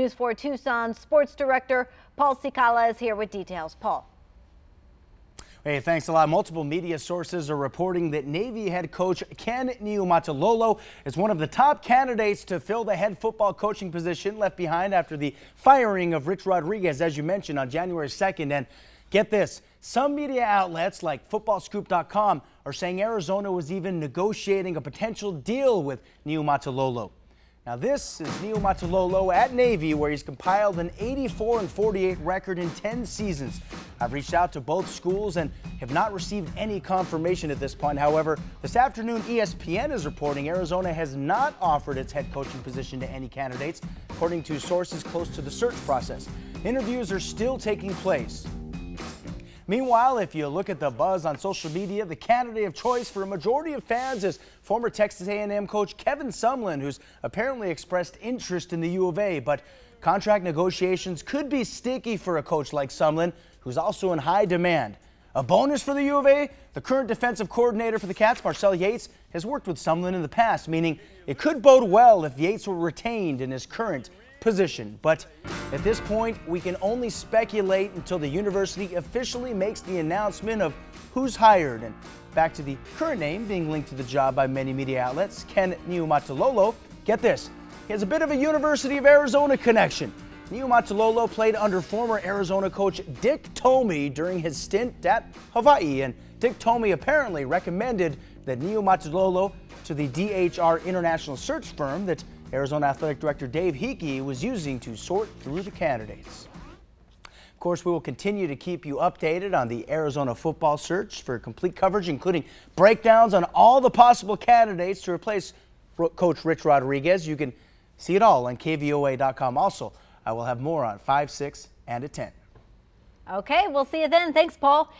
News 4 Tucson sports director Paul Cicala is here with details. Paul. Hey, thanks a lot. Multiple media sources are reporting that Navy head coach Ken Niumatalolo is one of the top candidates to fill the head football coaching position left behind after the firing of Rich Rodriguez, as you mentioned, on January 2nd. And get this, some media outlets like footballscoop.com are saying Arizona was even negotiating a potential deal with Niumatalolo. Now this is Niumatalolo at Navy where he's compiled an 84 and 48 record in 10 seasons. I've reached out to both schools and have not received any confirmation at this point. However, this afternoon ESPN is reporting Arizona has not offered its head coaching position to any candidates, according to sources close to the search process. Interviews are still taking place. Meanwhile, if you look at the buzz on social media, the candidate of choice for a majority of fans is former Texas A&M coach Kevin Sumlin, who's apparently expressed interest in the U of A, but contract negotiations could be sticky for a coach like Sumlin, who's also in high demand. A bonus for the U of A, the current defensive coordinator for the Cats, Marcel Yates, has worked with Sumlin in the past, meaning it could bode well if Yates were retained in his current position. But at this point, we can only speculate until the university officially makes the announcement of who's hired. And back to the current name being linked to the job by many media outlets, Ken Niumatalolo. Get this, he has a bit of a University of Arizona connection. Niumatalolo played under former Arizona coach Dick Tomey during his stint at Hawaii, and Dick Tomey apparently recommended that Niumatalolo to the DHR international search firm that Arizona Athletic Director Dave Heeke was using to sort through the candidates. Of course, we will continue to keep you updated on the Arizona football search for complete coverage, including breakdowns on all the possible candidates to replace Coach Rich Rodriguez. You can see it all on KVOA.com. Also, I will have more on 5, 6, and at 10. Okay, we'll see you then. Thanks, Paul.